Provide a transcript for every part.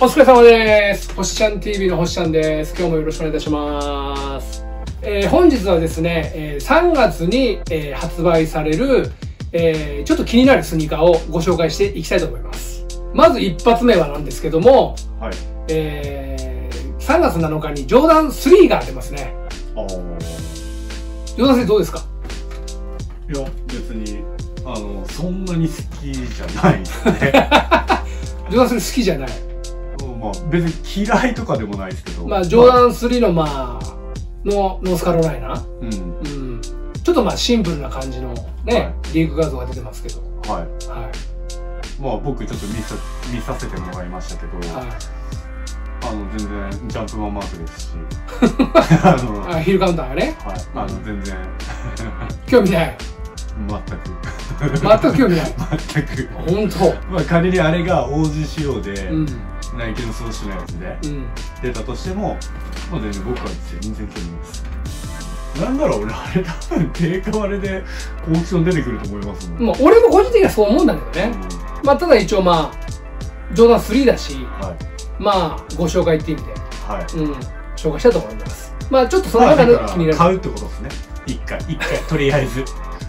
お疲れ様です。星ちゃん TV の星ちゃんです。今日もよろしくお願いいたします。えー本日はですね、えー3月に、えー発売される、えーちょっと気になるスニーカーをご紹介していきたいと思います。まず一発目はなんですけども、はい。えー3月7日にジョーダン3が出ますね。ジョーダン3どうですか？いや、別に、あの、そんなに好きじゃないですね。ジョーダン3好きじゃない。別に嫌いとかでもないですけど。まあ、ジョーダン3のまあ、のノースカロライナうん。うん。ちょっとまあシンプルな感じのね、はリーグ画像が出てますけど。はい。はい。まあ、僕ちょっと見さ、見させてもらいましたけど、はい。あの、全然、ジャンプマンマークですし、あの、はい。あ、ヒルカウンターがね。あの、全然、興味ない。全く、全く興味ない。全く。本当。まあ、仮にあれが王子仕様で、うん。ナイキの総種のやつで、うん。出たとしても、まあ、全然僕は全然興味ないです。なんだろう、俺、あれ多分、定価割れで、オークション出てくると思いますもん。まあ、俺も個人的にはそう思うんだけどうんね。まあ、ただ一応まあ、ジョーダン3だし、はい。まあ、ご紹介って意味で、はい。うん、紹介したいと思います。まあ、ちょっとそのまあ、中で気になる。買うってことですね。一回、一回、とりあえず。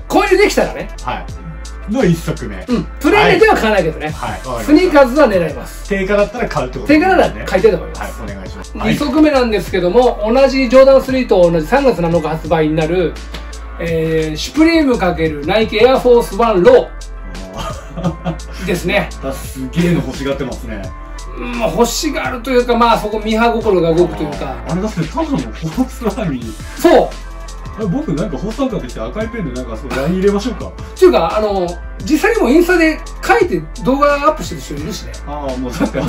購入できたらね。はい。の一足目。はい。うん。プレイでは買わないけどね。わかりましたスニーカーズは狙います。定価だったら買うってこと定価ならね買いたいと思います。はい、お願いします。2足目なんですけども、同じジョーダン3と同じ3月7日発売になる、えー、シュプリーム×ナイキエアフォースワンローですね。あすげえの欲しがってますね。うん、欲しがるというか、まあそこミーハー心が動くというか、あれだって、ただのホースラーに、そうあ僕なんかホースタン買って赤いペンでなんかそう LINE 入れましょうか。っていうか、あの、実際にもインスタで書いて動画アップしてる人いるしね。ああ、もうだって、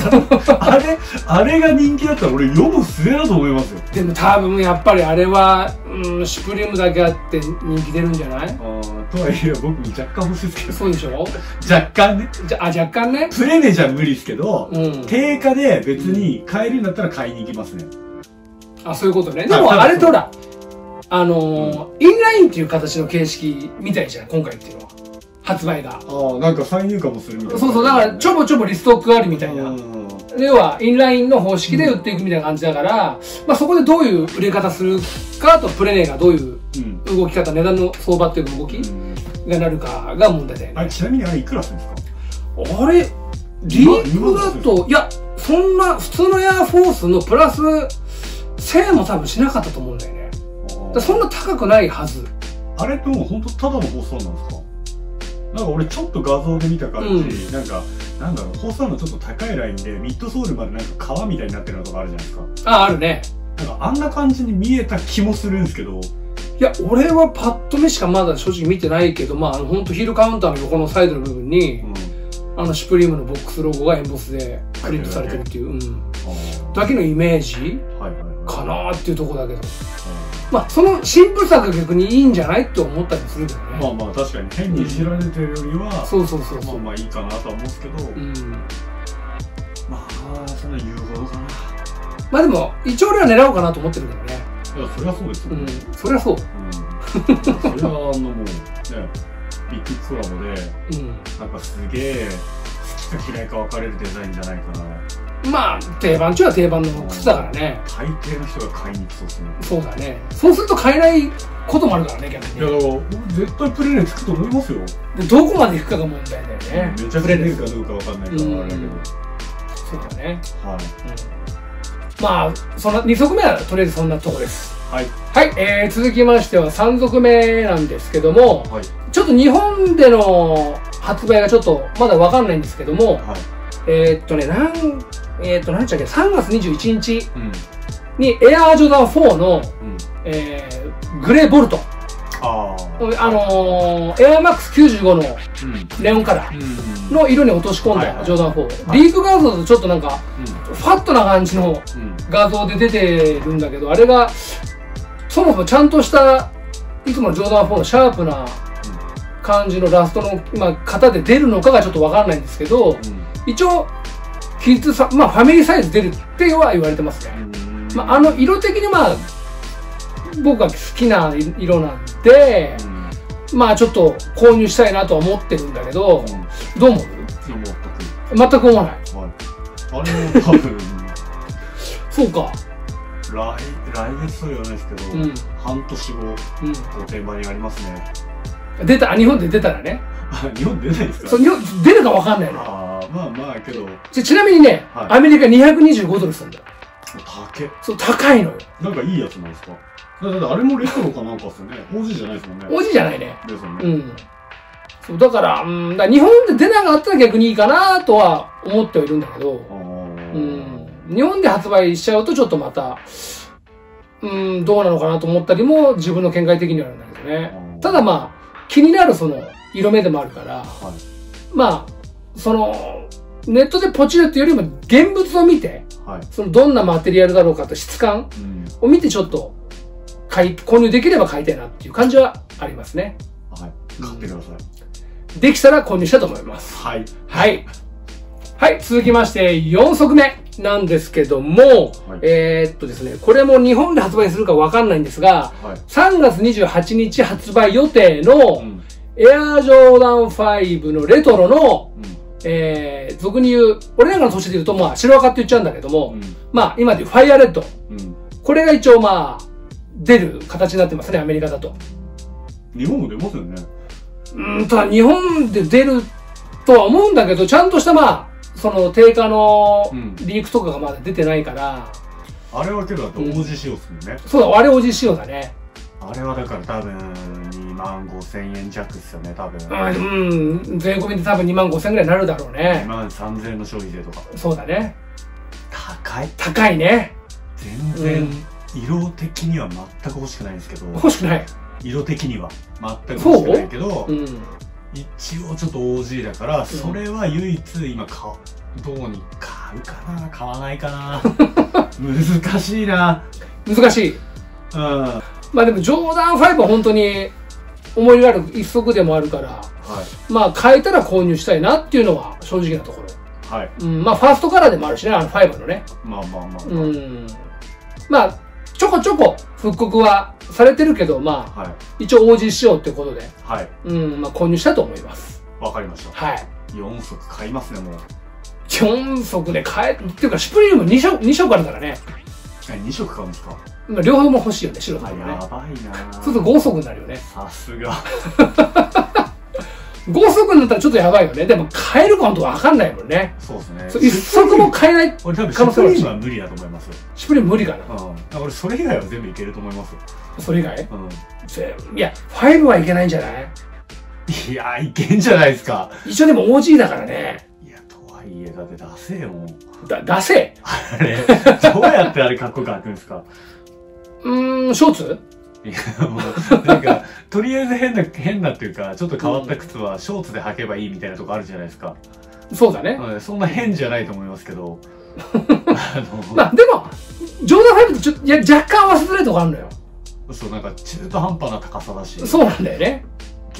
あれ、あれが人気だったら俺読む末だと思いますよ。でも多分やっぱりあれは、うん、シュプリームだけあって人気出るんじゃない？ああ、とはいえ僕若干欲しいですけど。そうでしょ？若干ね。じゃ、あ、若干ね。プレネじゃ無理ですけど、うん。定価で別に買えるんだったら買いに行きますね。あ、そういうことね。でもああれとほら、あのーインラインっていう形の形式みたいじゃん、今回っていうのは。発売が。ああ、なんか再入荷もするみたいな。そうそう、だからちょぼちょぼリストックあるみたいな。うん要は、インラインの方式で売っていくみたいな感じだから、まあそこでどういう売れ方するかと、プレネがどういううん。動き方、値段の相場っていう動きがなるかが問題だよね。あれ、ちなみにあれいくらするんですか？あれ、リーグだと、いや、そんな、普通のエアフォースのプラス1000円も多分しなかったと思うんだよね。だそんな高くないはず。あれってもう本当ただの放送なんですか？なんか俺ちょっと画像で見た感じ、うなんか、なんだろう、放送のちょっと高いラインで、ミッドソールまでなんか川みたいになってるのとかあるじゃないですか。あ、あるね。なんかあんな感じに見えた気もするんですけど、いや、俺はパッと見しかまだ正直見てないけど、まあ、あの、ほんとヒールカウンターの横のサイドの部分にう、ん。あの、シュプリームのボックスロゴがエンボスでプリントされてるっていう、うん。あだけのイメージ。かなーっていうところだけど。まあ、そのシンプルさが逆にいいんじゃないって思ったりもするけどね。まあまあ確かに変に知られてるよりは、そうそうそうそう。まあまあいいかなとは思うんですけど、うん。まあ、そんな言うほどかな。まあでも、一応俺は狙おうかなと思ってるけどね。いや、そりゃそうですよ。うん。そりゃそう。うん。それはあのもう、ね、ビッグコラボで、うん。なんかすげえ、好きか嫌いか分かれるデザインじゃないかな。まあ、定番中は定番の靴だからね。大抵の人が買いに来そうですね。そうだね。そうすると買えないこともあるからね、逆いや、にだから、僕絶対プレネつくと思いますよ。で。どこまで行くかが問題だよね。めちゃくちゃ出るかどうか分かんないから、うんあれだけど。そうだね。はい。うん。まあ、その2足目はとりあえずそんなとこです。はい。はい、えー、続きましては3足目なんですけども、はい。ちょっと日本での発売がちょっとまだわかんないんですけども、はい。えー、っとね、なん、えー、っと、何でしたっけ、3月21日うん。にエアージョダン4の、うん。えー、グレーボルト。ああ。あのー、エアマックス95のうん。レオンカラーうん。の色に落とし込んだジョーダン4。はいリーク画像とちょっとなんか、ファットな感じの。画像で出てるんだけど、あれが、そもそもちゃんとした、いつものジョーダン4のシャープな感じのラストの、今、型で出るのかがちょっとわかんないんですけど、一応、キッズさ、まあ、ファミリーサイズ出るっては言われてますね。うん。まあ、あの、色的にまあ、僕は好きな色なんで、うん。まあ、ちょっと購入したいなとは思ってるんだけど、どう思う？うん。全く。全く思わない。はい。あれも多分そうか。来来月とは言わないですけど、うん。半年後うん。御殿場にありますね出た、日本で出たらね。あ 日本出ないですか？そう、日本、出るかわかんないの。まあまあけどちちなみにね、はいアメリカ225ドルするんだよ。高えそう、高いのよ。なんかいいやつなんですか？だだってあれもレトロかなんかっすよね OG じゃないですもんねおじじゃないね。ですよね、うん。そう、だから、うん、だ日本で出なかったら逆にいいかなとは思ってはいるんだけど、うん。日本で発売しちゃうとちょっとまた、うん、どうなのかなと思ったりも自分の見解的にはあるんだけどね。うんただまあ、気になるその、色目でもあるから、はいまあ、その、ネットでポチるっていうよりも現物を見て、はい。そのどんなマテリアルだろうかと質感うん。を見てちょっと買い、購入できれば買いたいなっていう感じはありますね。はい。買ってください、できたら購入したいと思います。はい。はい。はい、続きまして4足目なんですけども、はい。えーっとですね、これも日本で発売するかわかんないんですが、はい。3月28日発売予定のうん。エアージョーダン5のレトロの、うんえー、俗に言う、俺なんかの年で言うと、まあ、白赤って言っちゃうんだけども、うんまあ、今で言うファイアレッド。うんこれが一応まあ、出る形になってますね、アメリカだと。日本も出ますよねうーん、ただ日本で出るとは思うんだけど、ちゃんとしたまあ、その定価のうんリークとかがまだ出てないから、あれはけどだって OG 仕様っすもんね、そうだ、あれおじ仕様だね。あれはだから多分2万5千円弱っすよね多分うん、うん、税込みで多分2万5千ぐらいになるだろう2ね。万3000円の消費税とかそうだね。高い高いね。全う然ん。色的には全く欲しくないんですけど欲しくない。色的には全く欲しくないけどうん。一応ちょっと OG だから、それは唯一今買うどうに買うかな買わないかな 難しいな難しい。うんはまあでも、ジョーダン5は本当に思いがある一足でもあるから、まあ変えたら購入したいなっていうのは正直なところ。いはいうん、まあファーストカラーでもあるしね、あの5のね。まあまあまあ、うん。まあ、ちょこちょこ復刻はされてるけど、まあ、はい一応 OG 仕様ってことで、はいうん、まあ購入したと思います。わかりましたはい。4足買いますねもう4足で買え、っていうか、シュプリーム2色、2色あるからね。え2色買うんですか？まあ両方も欲しいよね、白とね。やばいなそうすると5足になるよね。さすが 5足になったらちょっとやばいよね。でも買えるか本当わかんないもんね。そうですねそう一足も買えない。俺多分シ可能性はあるュプリームは無理だと思いますシュプリーム無理かな。うん俺それ以外は全部いけると思いますそれ以外？うんせいや、5はいけないんじゃない？いやいけんじゃないですか一応でも OG だからね。いやとはいえだって出せよもうだ、出せ。あれどうやってあれかっこよく履くんですか？うーん、ショーツ？いやもうなんかとりあえず変な変なっていうかちょっと変わった靴はショーツで履けばいいみたいなとこあるじゃないですか、そうだね。うんそんな変じゃないと思いますけど あの、まあ、でも、ジョーダン5とちょっと、いや、若干合わせづらいとこあるのよ。そうなんか中途半端な高さだしそうなんだよね。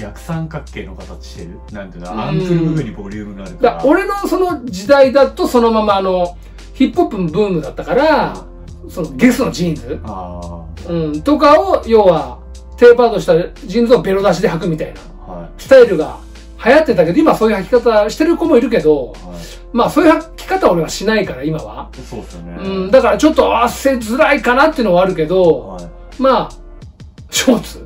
逆三角形の形してる？なんていうの？うん。アンクル部分にボリュームがあるから。ら俺のその時代だとそのままあの、ヒップホップブームだったから、そのゲスのジーンズ、あうん、とかを、要は、テーパードしたジーンズをベロ出しで履くみたいな。あはい。スタイルが流行ってたけど、今そういう履き方してる子もいるけど、はい。まあそういう履き方は俺はしないから、今は。そうっすよね。うん、だからちょっと合わせづらいかなっていうのはあるけど、はい。まあ、ショーツ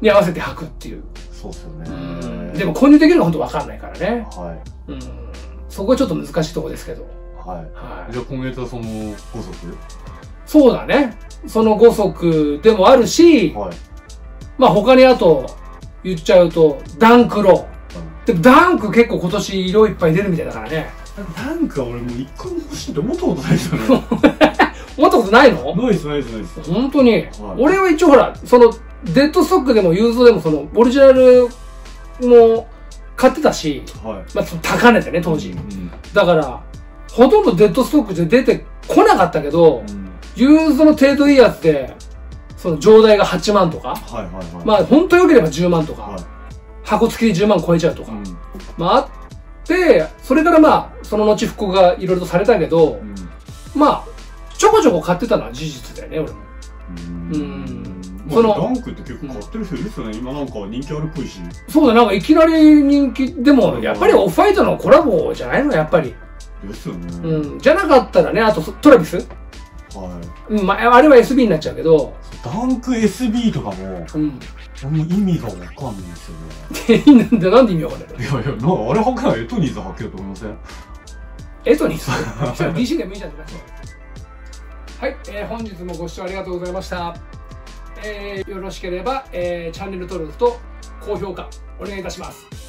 に合わせて履くっていう。そうっすよねうんでも購入できるのは本当わかんないからね。はうん。そこはちょっと難しいところですけど。いはいはい。じゃあ今月はその5足？そうだね。その5足でもあるし、はいまあ他にあと言っちゃうと、ダンクロー。でもダンク結構今年色いっぱい出るみたいだからね。なんか俺もう一個も欲しいって思ったことないですよね 思ったことないの？ないですないですないです。本当に、俺は一応ほら、その、デッドストックでもユーズドでもその、オリジナルも買ってたし、はい。まあ、高値でね、当時。うんだから、ほとんどデッドストックで出てこなかったけど、うん。ユーズドの程度いいやつで、その上代が8万とか、はいはいはい。まあ本当良ければ10万とか、はい。箱付きで10万超えちゃうとか、うん。まああって、それからまあ、その後復刻がいろいろとされたけど、うん。まあ、ちょこちょこ買ってたのは事実だよね、俺も。うんそのダンクって結構買ってる人いるっすよね今なんか人気あるっぽいしそうだ、なんかいきなり人気、でもやっぱりオファイトのコラボじゃないの？やっぱり。ですよね。うん。じゃなかったらね、あとトラビス？はうん、まあ、あれは SB になっちゃうけど、い。ダンク SB とかも、うん。もう意味がわかんないんですよね。で、なんで、なんで意味わかんないの？いやいや、なんかあれ履かないエトニーズ履けようと思いません？エトニス DC でもいいじゃんってなはい、えー本日もご視聴ありがとうございました。えーよろしければ、えーチャンネル登録と高評価お願いいたします。